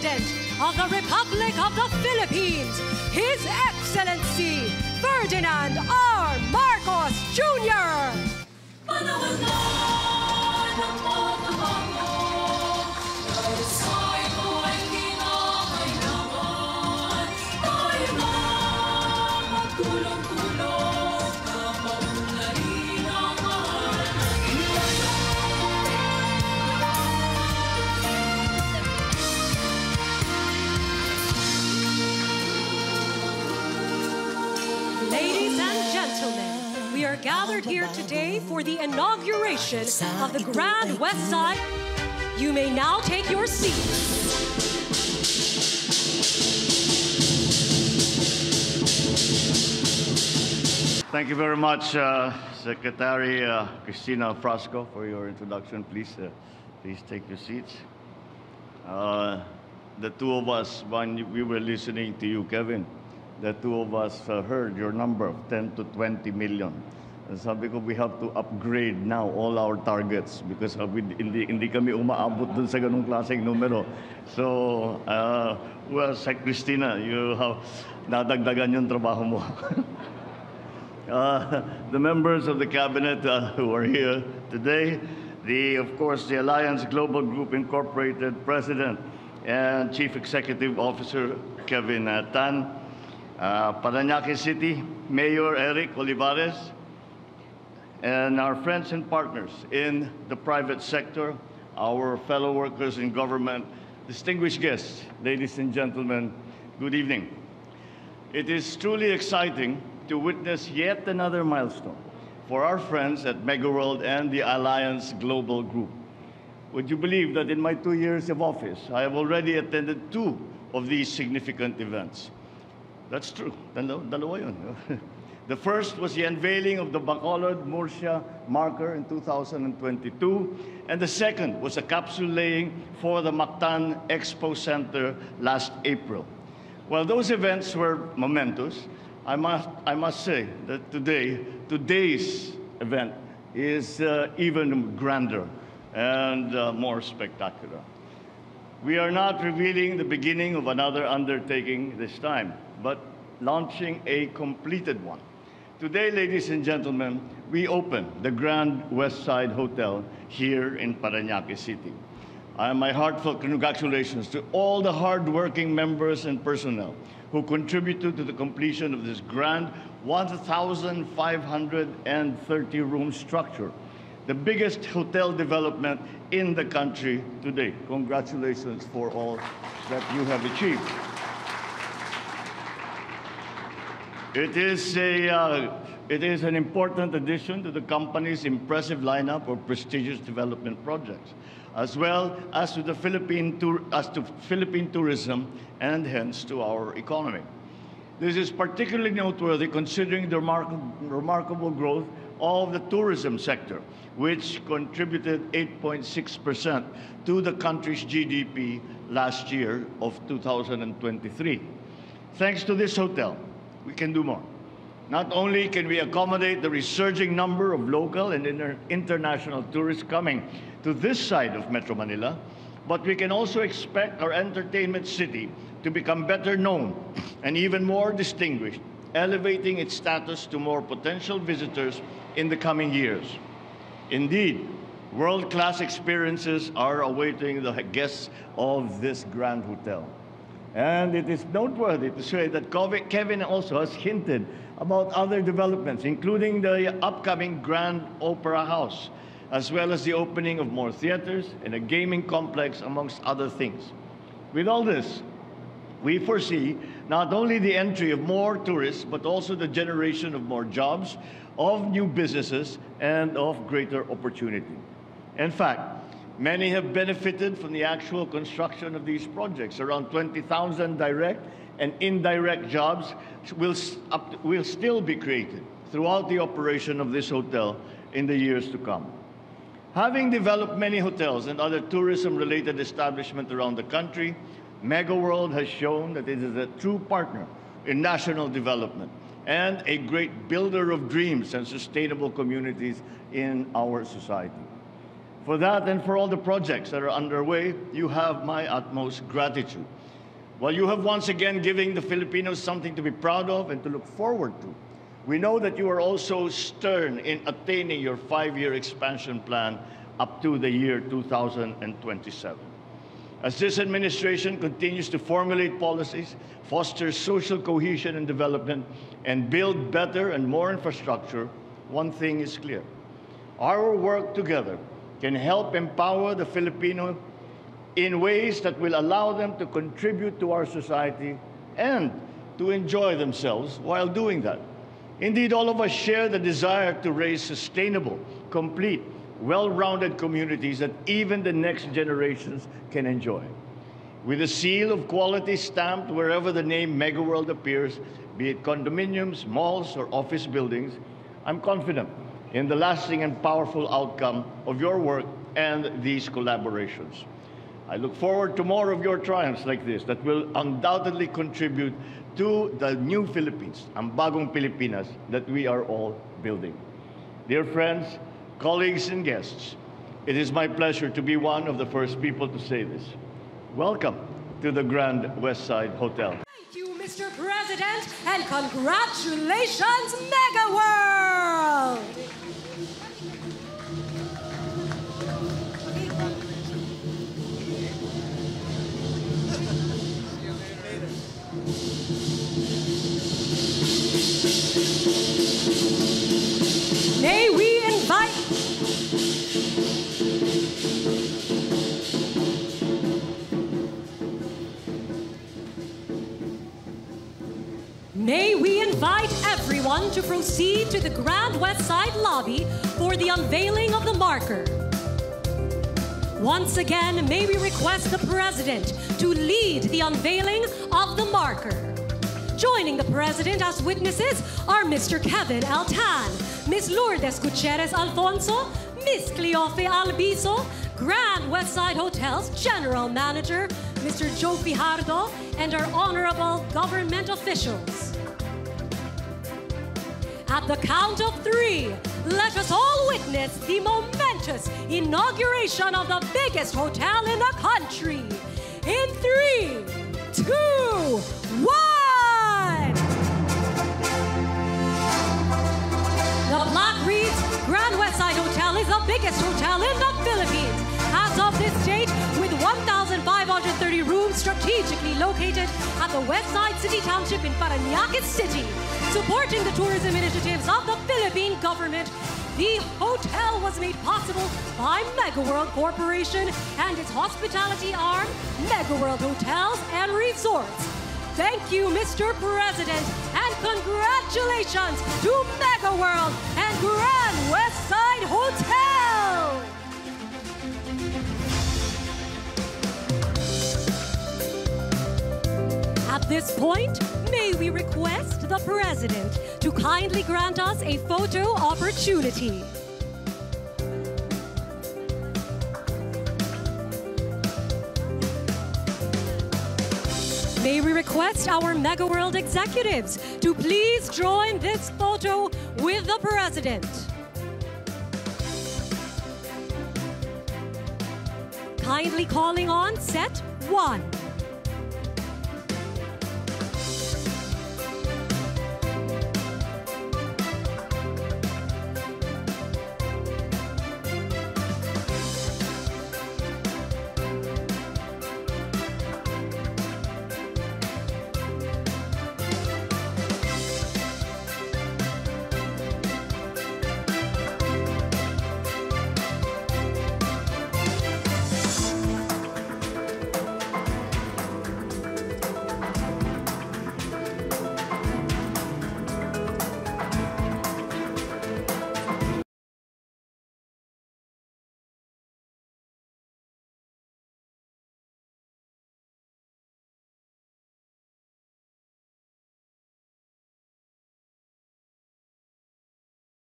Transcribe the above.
President of the Republic of the Philippines, His Excellency Ferdinand R. Marcos Jr. are gathered here today for the inauguration of the Grand Westside. You may now take your seats. Thank you very much, uh, Secretary uh, Christina Frasco, for your introduction. Please, uh, please take your seats. Uh, the two of us, when we were listening to you, Kevin, the two of us uh, heard your number of 10 to 20 million. Sabi ko, we have to upgrade now all our targets because uh, we, hindi, hindi kami umaabot dun sa ganung klaseng numero. So, uh, well, Sec Christina, you have nadagdagan yung trabaho mo. Uh, the members of the cabinet uh, who are here today, the, of course, the Alliance Global Group Incorporated President and Chief Executive Officer Kevin uh, Tan, uh, Parañaque City Mayor Eric Olivares, and our friends and partners in the private sector, our fellow workers in government, distinguished guests, ladies and gentlemen, good evening. It is truly exciting to witness yet another milestone for our friends at MegaWorld and the Alliance Global Group. Would you believe that in my two years of office, I have already attended two of these significant events? That's true. The first was the unveiling of the Bacolod Murcia marker in 2022, and the second was a capsule laying for the Mactan Expo Center last April. While those events were momentous, I must, I must say that today, today's event is uh, even grander and uh, more spectacular. We are not revealing the beginning of another undertaking this time, but launching a completed one. Today, ladies and gentlemen, we open the Grand Westside Hotel here in Parañaque City. Uh, my heartfelt congratulations to all the hardworking members and personnel who contributed to the completion of this grand 1,530 room structure, the biggest hotel development in the country today. Congratulations for all that you have achieved. It is, a, uh, it is an important addition to the company's impressive lineup of prestigious development projects, as well as to the Philippine, as to Philippine tourism and hence to our economy. This is particularly noteworthy considering the remarkable growth of the tourism sector, which contributed 8.6% to the country's GDP last year of 2023. Thanks to this hotel, we can do more. Not only can we accommodate the resurging number of local and inter- international tourists coming to this side of Metro Manila, but we can also expect our entertainment city to become better known and even more distinguished, elevating its status to more potential visitors in the coming years. Indeed, world class experiences are awaiting the guests of this grand hotel. And it is noteworthy to say that Kevin also has hinted about other developments, including the upcoming Grand Opera House, as well as the opening of more theaters and a gaming complex, amongst other things. With all this, we foresee not only the entry of more tourists, but also the generation of more jobs, of new businesses, and of greater opportunity. In fact, many have benefited from the actual construction of these projects. Around 20,000 direct and indirect jobs will, will still be created throughout the operation of this hotel in the years to come. Having developed many hotels and other tourism-related establishments around the country, MegaWorld has shown that it is a true partner in national development and a great builder of dreams and sustainable communities in our society. For that and for all the projects that are underway, you have my utmost gratitude. While you have once again given the Filipinos something to be proud of and to look forward to, we know that you are also stern in attaining your five-year expansion plan up to the year 2027. As this administration continues to formulate policies, foster social cohesion and development, and build better and more infrastructure, one thing is clear. Our work together can help empower the Filipino in ways that will allow them to contribute to our society and to enjoy themselves while doing that. Indeed, all of us share the desire to raise sustainable, complete, well rounded communities that even the next generations can enjoy. With a seal of quality stamped wherever the name MegaWorld appears, be it condominiums, malls, or office buildings, I'm confident in the lasting and powerful outcome of your work and these collaborations. I look forward to more of your triumphs like this that will undoubtedly contribute to the new Philippines, ang bagong Pilipinas that we are all building. Dear friends, colleagues, and guests, it is my pleasure to be one of the first people to say this. Welcome to the Grand Westside Hotel. Thank you, Mr. President, and congratulations, Megaworld! May everyone to proceed to the Grand Westside lobby for the unveiling of the marker. Once again, may we request the President to lead the unveiling of the marker. Joining the President as witnesses are Mr. Kevin L. Tan, Ms. Lourdes Gutierrez Alfonso, Ms. Cleofe Albiso, Grand Westside Hotel's General Manager, Mr. Joe Fijardo, and our honorable government officials. At the count of three, let us all witness the momentous inauguration of the biggest hotel in the country. In three, two, one! The plaque reads Grand Westside Hotel is the biggest hotel in the Philippines. As of this date, with 1,530 rooms strategically located at the Westside City Township in Parañaque City, supporting the tourism initiatives of the Philippine government. The hotel was made possible by MegaWorld Corporation and its hospitality arm, MegaWorld Hotels and Resorts. Thank you, Mr. President, and congratulations to MegaWorld and Grand Westside Hotel! At this point, we request the President to kindly grant us a photo opportunity. May we request our Megaworld executives to please join this photo with the President. Kindly calling on set one.